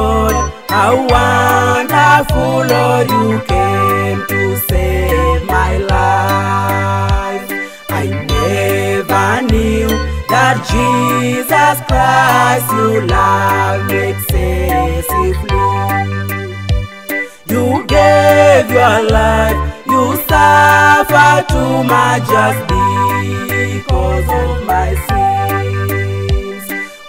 Lord, how wonderful, Lord, you came to save my life. I never knew that Jesus Christ, you loved excessively. You gave your life, you suffered too much just because of my sins.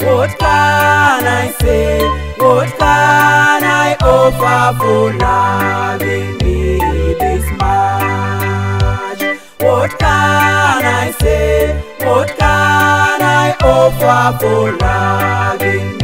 What can I say? otanai ofafuna Otanai se, otanai ofa for loving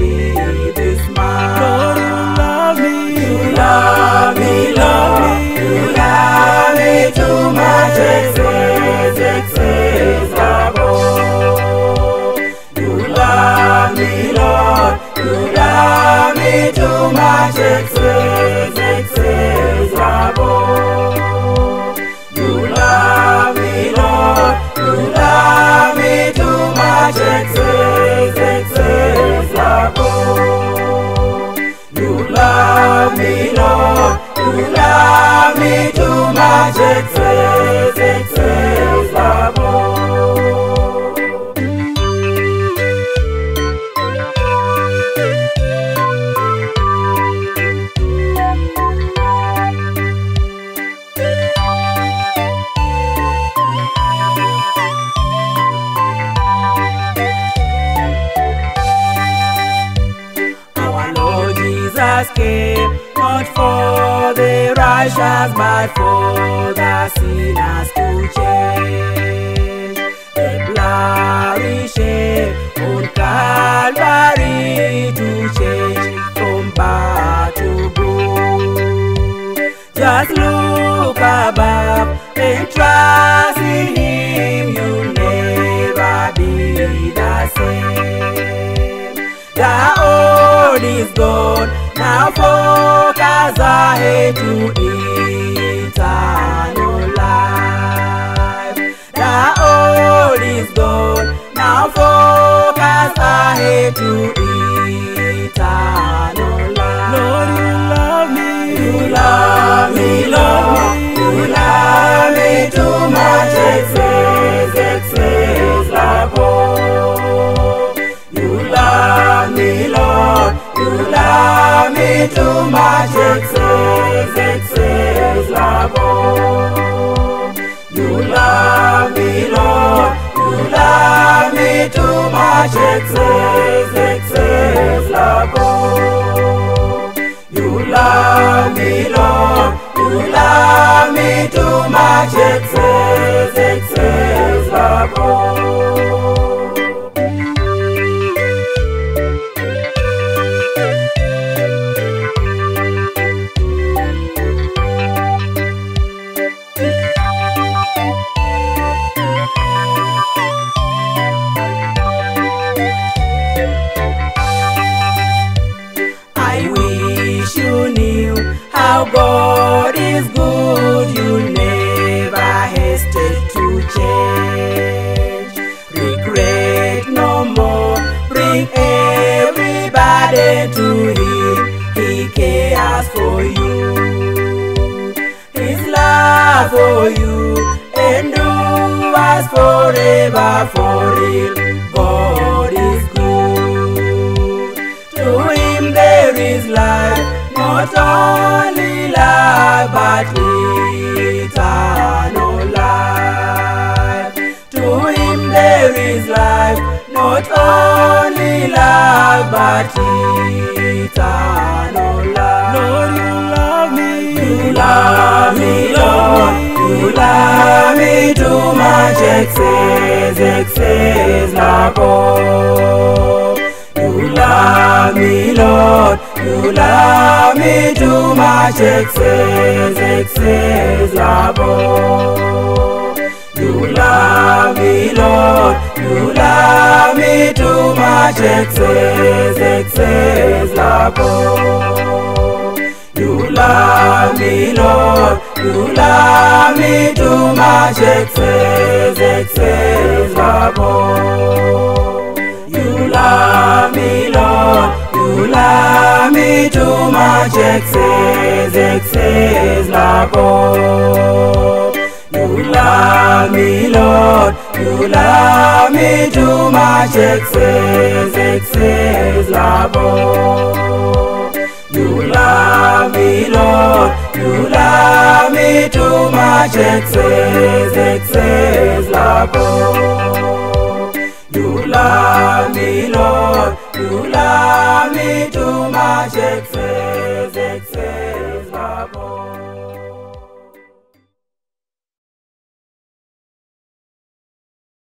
Jesus came, not for the righteous, but for the sinners to change. The bloody shame on Calvary to change from bad to good. Just look above and trust in Him, you'll never be the same. The old is gone. Kaza hetu eternal life. The old is gone, now focus ahead to eternal life. Lord, you love me, you love me, Lord, you love me too much, love me, Lord. You love me too much. It says, it says, love. just for you His love for you And do us forever for real God is good To him there is life Not only love but eternal life To him there is life Not only love but eternal me, Lord. You love me too much, excess, excess, love. You love me, Lord. You love me too much, excess, excess, love. You love me, Lord. You love me too much, excess, excess, love. You love me, Lord. You love me too much. Excess, excess, above. You love me, Lord. You love me too much. Excess, excess, above. You love me, Lord. You love me too much. Excess, excess, above. love me, Lord. You love me too much, excess, excess love. You love me, Lord. You love me too much, excess, excess love.